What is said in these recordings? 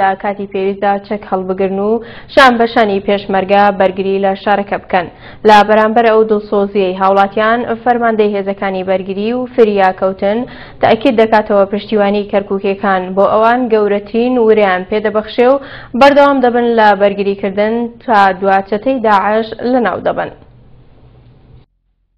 لە کاتی پێویستدا چەک هەڵبگرن و شان بە شانی پێشمەرگە بەرگری لە شارەکە بکەن لە بەرامبەر ئەو دڵسۆزیەی هاوڵاتیان فەرماندەی هێزەکانی بەرگری و فریا کەوتن تاکیت دەکاتەوە پشتیوانی کەرکوکێکان بۆ ئەوان گەورەترین وریان پێدەبەخشێ و بەردەوام دەبن لە بەرگریکردن تا دواچەتەی داعش لەناو دەبن.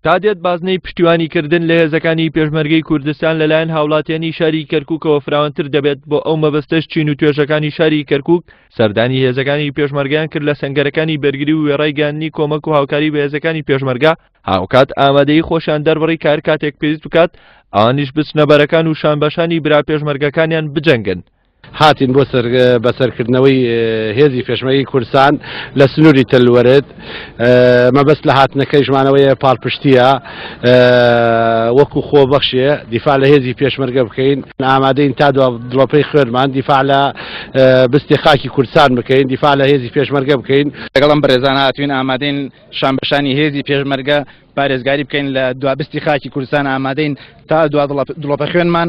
تا دێت بازنەی پشتیوانیکردن لە هێزەکانی پێشمەرگەی کوردستان لەلایەن هاوڵاتیانی شاری کەرککەوە فراوانتر دەبێت بۆ ئەو مەبەستەش چین و توێژەکانی شاری کەرکک سەردانی هێزەکانی پێشمەرگیان کرد لە سنگەرەکانی بەرگری و وێڕای گەاندنی کۆمەک و هاوکاری بە هێزەکانی پێشمەرگا هاوکات ئامادەی خۆشیان دەربڕی کار کاتێک پێویست بکات ئانیش بچنەبەرەکان و شان بەشانی برا پێشمەرگەکانیان بجەنگن هاتین بۆ بەسەرکردنەوەی هێزی پێشمەگەی کوردستان لە سنووری تەلوەرت مەبەست لە هاتنەکەیشمانەوەیە پاڵپشتیە وەکو خۆ بەخشێ دیفاع لە هێزی پێشمەرگە بکەین ئامادەین تا دو دڵۆپەی خوێنمان دیفاع لە بستی خاکی کوردستان بکەین دیفاع لە هێزی پێشمەرگە بکەین لەگەڵم بەڕێزان هاتوین ئامادەین شانبەشانی هێزی پێشمەرگە پارێزگاری بکەین لە دوابستی خاکی کوردستان ئامادەین تا دو دڵۆپە خوێنمان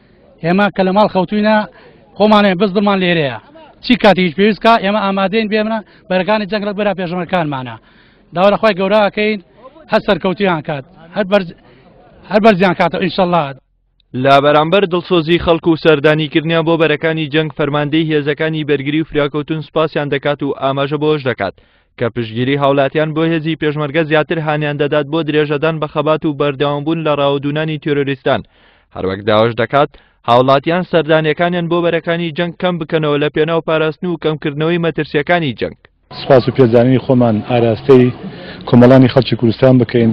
ئێمە کە لە ماڵ خەوتوینە خۆمانێ بەس دڵمان لێرەیە چی کاتی هیچ پێویستکە ئێمە ئامادەین بێمە بەرەکانی جەنگ لە بەرا پێشمەکانمانە داوا لەخوای گەوراکەین هەر سەرکەوتیان کات هەر بەرز هەر بەرزیان کاتە ئینشەڵات لە بەرامبەر دڵسۆزی خەڵک و سەردانیکردنیان بۆ بەرەکانی جەنگ فەرماندەی هێزەکانی بەرگری و فراکەوتن سوپاسیان دەکات و ئاماژە بۆش دەکات کە پشتگیری هاولاتیان بۆ هێزی پێشمەرگە زیاتر هانیان دەدات بۆ درێژەدان بە خەبات و بەردەوامبوون لە ڕاوەدونانی تیرۆریستان هەروەک داواش دەکات هاوڵاتیان سەردانیەکانیان بۆ بەرەکانی جەنگ کەم بکەنەوە لە پێناو پاراستن و کەمکردنەوەی مەترسیەکانی جەنگ. سپاس و پێزانینی خۆمان ئاراستەی کۆمەڵانی خەڵکی کوردستان بکەین،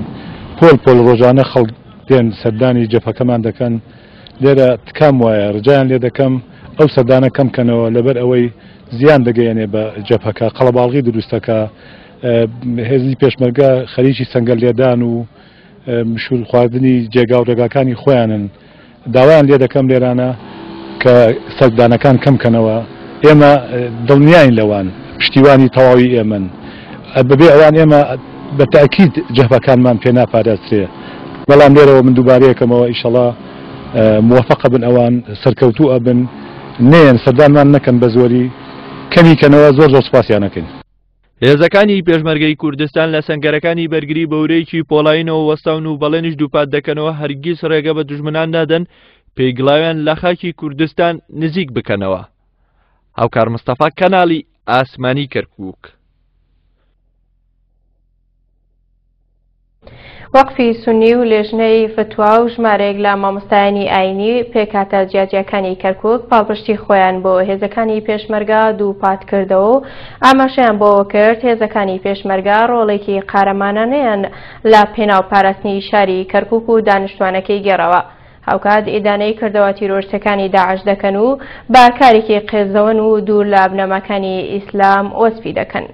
پۆل پۆل ڕۆژانە خەڵک دێن سەردانی جەبهەکەمان دەکەن، لێرە تکام وایە، ڕجایان لێدەکەم ئەو سەردانە کەم کەنەوە لەبەر ئەوەی، زیان دەگەیەنێ بە جەبهەکە، قەڵەباڵغی دروست دەکا، هێزی پێشمەرگە خەریکی سەنگەر لێدان و مشوور خواردنی جێگا و ڕێگاکانی خۆیانن، داوایان لێ دەکەم لێرانە کە سەرکدانەکان کەم کەنەوە، ئێمە دڵنیاین لەوان، پشتیوانی تەواوی ئێمەن، بەبێ ئەوان ئێمە بە تەئکید جەبهەکانمان پێ ناپارێزرێ، بەڵام لێرەوە من دووبارەیەکەمەوە ئیشەڵا موەفەق ئەبن ئەوان، سەرکەوتوو ئەبن. نێن سەردانمان نەکەن بەزۆری کەمی کەنەوە زۆر زۆر سوپاسیان ئەکەین. هێزەکانی پێشمەرگەی کوردستان لە سەنگەرەکانی بەرگری بەورەیەکی پۆڵاینەوە وەستاون و بەڵێنیش دووپات دەکەنەوە هەرگیز ڕێگە بە دژمنان نادەن پێی گڵاویان لە خاکی کوردستان نزیک بکەنەوە هاوکار مستەفا کەناڵی ئاسمانی کەرکک. وەقفی سوننی و لێژنەی فتوا و ژمارەیەک لە مامۆستایانی ئاینی پێکهاتە جیاجیاکانی کەرکوک پاڵپشتی خۆیان بۆ هێزەکانی پێشمەرگە دووپات کردەوە و ئاماژەیان بۆوە کرد هێزەکانی پێشمەرگە ڕۆڵێکی قارەمانانەیان لە پێناو پاراستنی شاری کەرکوک و دانیشتوانەکەی گێڕەوە هاوکات ئیدانەی کردەوە تیرۆرستەکانی داعش دەکەن و بە کارێکی قێزەوەن و دوور لە بنەماکانی ئیسلام وەسفی دەکەن.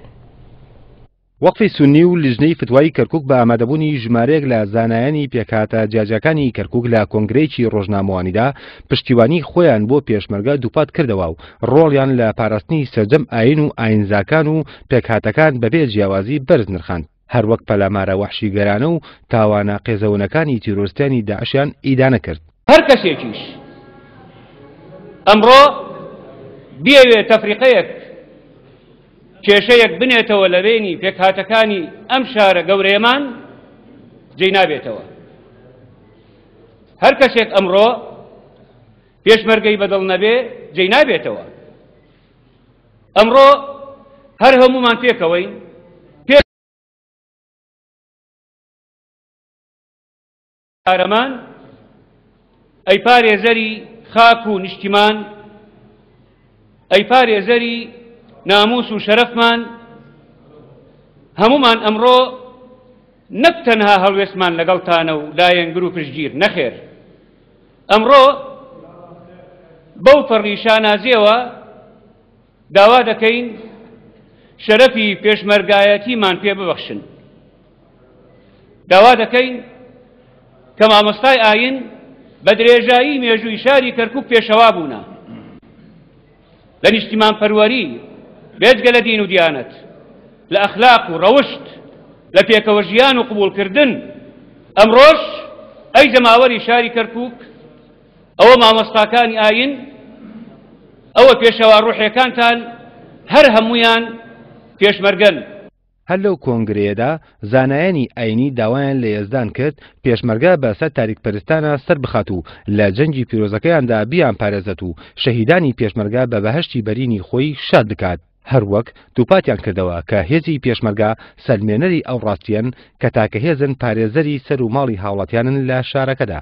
وەقفی سوننی و لیژنەی فتوای کەرکوک بە ئامادەبوونی ژمارەیەک لە زانایانی پێکهاتە جیاجیاکانی کەرکوک لە کۆنگرەیەکی ڕۆژنامەوانیدا پشتیوانی خۆیان بۆ پێشمەرگە دووپات کردەوە و ڕۆڵیان لە پاراستنی سەرجەم ئایین و ئایینزاکان و پێکهاتەکان بەبێ جیاوازی بەرز نرخاند هەروەک پەلامارە وەحشیگەرانە و تاوانە قێزەونەکانی تیرۆرستیانی داعشیان ئیدانە کرد. هەر کەسێکیش ئەمڕۆ بیەوێت تەفریقەیەک. کێشەیەک بنێتەوە لە بینی پێکهاتەکانی ئەم شارە گەورەیەمان جێ نابێتەوە هەر کەسێک ئەمڕۆ پێشمەرگەی بەدڵ نەبێ جێ نابێتەوە ئەمڕۆ هەر هەمومان پێکەوەین قارەمان ئەی پارێزەری خاک و نیشتیمان ئەی پارێزەری ناموس و شەرەفمان هەمومان ئەمڕۆ نەک تەنها هەڵوێستمان لەگەڵتانە و لایەنگر و پشگیر نەخێر ئەمڕۆ بەو پەڕی شانازیەوە داوا دەکەین شەرەفی پێشمەرگایەتیمان پێ ببەخشن داوا دەکەین کە مامۆستای ئاین بە درێژایی مێژووی شاری کەرکک پێشەوا بوونە لە نیشتیمان پەروەری بێجگە لە دین و دیانەت لە ئەخلاق و ڕەوشت لە پێکەوە ژیان و قوبولکردن ئەمڕۆژ ئەی جەماوەری شاری کەرکک ئەوە مامۆستاکانی ئاین ئەوە پێشەوا ڕوحێکانتان هەر هەمویان پێشمەرگەن هەر لەو کۆنگرەیەدا زانایانی ئاینی داوایان لە یەزدان کرد پێشمەرگە بە سەر تاریکپەرستانە سەر بخات و لە جەنگی پیرۆزەکەیاندا بیان پارێزێت و شەهیدانی پێشمەرگە بە بەهەشتی بەرینی خۆی شاد بکات. هەروەک دووپاتیان کردەوە کە هێزی پێشمەرگە سەلمێنەری ئەو ڕاستییەن کە تاکە هێزن پارێزەری سەر و ماڵی هاوڵاتیانن لە شارەکەدا.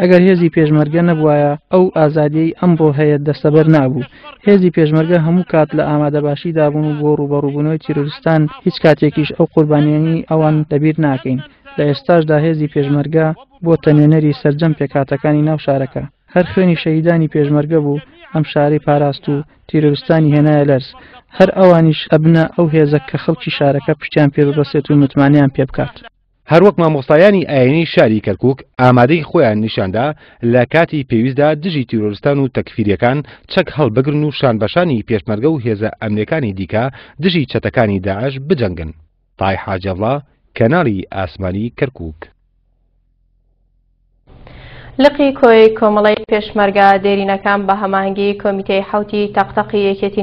ئەگەر هێزی پێشمەرگە نەبوایە ئەو ئازادیەی ئەمڕۆ هەیە دەستەبەر نابوو هێزی پێشمەرگە هەموو کات لە ئامادە باشی دابوون و بۆ ڕوبەڕوبوونەوەی تیرۆرستان هیچ کاتێکیش ئەو قوربانیانی ئەوان دەبیر ناکەین لە ئێستاشدا هێزی پێشمەرگە بۆ تەنوێنەری سەرجەم پێکاتەکانی ناو شارەکە هەر خوێنی شەهیدانی پێشمەرگە بوو ئەم شارەی پاراست و تیرۆرستانی هێنایە لەرز هەر ئەوانیش ئەبنە ئەو هێزە کە خەڵکی شارەکە پشتیان پێ ببەسێت و متمانیان پێ بکات. هەروەک مامۆستایانی ئاینی شاری کەرکک ئامادەی خۆیان نیشاندا لە کاتی پێویستدا دژی تیرۆرستان و تەکفیریەکان چەک هەڵبگرن و شان بەشانی پێشمەرگە و هێزە ئەمنیەکانی دیکە دژی چەتەکانی داعش بجەنگن تای حاجەڵا کەناڵی ئاسمانی کەرکک. لقی کۆیەی کۆمەڵەی پێشمەرگە دێرینەکان بە هەماهەنگیی کۆمیتەی حەوتی تەقتەقی یەکێتی